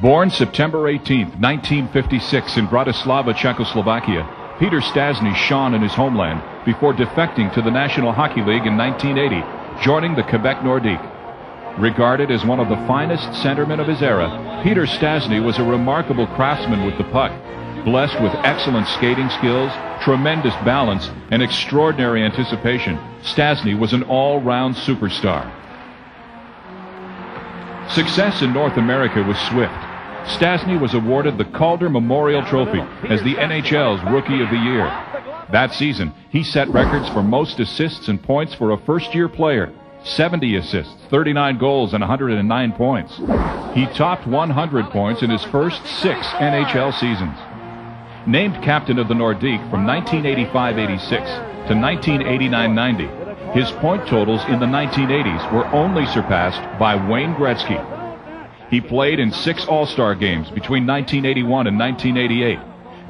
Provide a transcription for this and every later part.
Born September 18, 1956 in Bratislava, Czechoslovakia, Peter Stastny shone in his homeland before defecting to the National Hockey League in 1980, joining the Quebec Nordique. Regarded as one of the finest centermen of his era, Peter Stastny was a remarkable craftsman with the puck, blessed with excellent skating skills, tremendous balance, and extraordinary anticipation. Stastny was an all-round superstar. Success in North America was swift. Stastny was awarded the Calder Memorial Trophy as the NHL's Rookie of the Year. That season, he set records for most assists and points for a first-year player. 70 assists, 39 goals, and 109 points. He topped 100 points in his first six NHL seasons. Named captain of the Nordique from 1985-86 to 1989-90, his point totals in the 1980s were only surpassed by Wayne Gretzky. He played in six All-Star games between 1981 and 1988,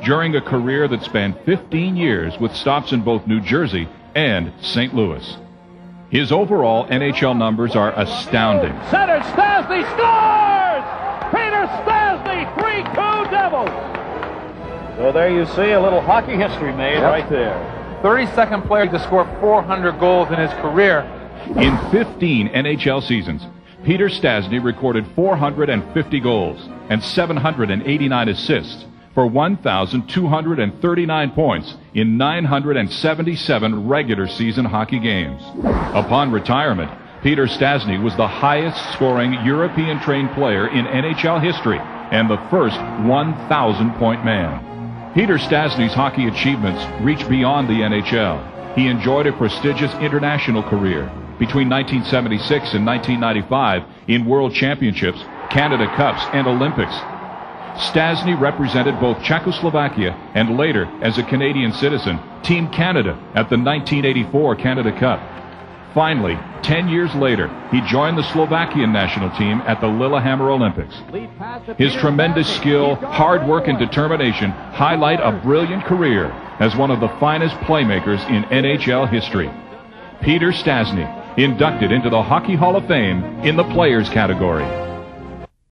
during a career that spanned 15 years with stops in both New Jersey and St. Louis. His overall NHL numbers are astounding. Center Stastny scores! Peter Stastny, 3-2 Devils. So there you see a little hockey history made yep. right there. 32nd player to score 400 goals in his career. In 15 NHL seasons, Peter Stastny recorded 450 goals and 789 assists for 1,239 points in 977 regular season hockey games. Upon retirement, Peter Stastny was the highest scoring European trained player in NHL history and the first 1,000 point man. Peter Stastny's hockey achievements reach beyond the NHL. He enjoyed a prestigious international career between 1976 and 1995 in World Championships, Canada Cups, and Olympics Stastny represented both Czechoslovakia and later, as a Canadian citizen, Team Canada at the 1984 Canada Cup. Finally, 10 years later, he joined the Slovakian national team at the Lillehammer Olympics. His tremendous skill, hard work, and determination highlight a brilliant career as one of the finest playmakers in NHL history. Peter Stastny, inducted into the Hockey Hall of Fame in the Players category.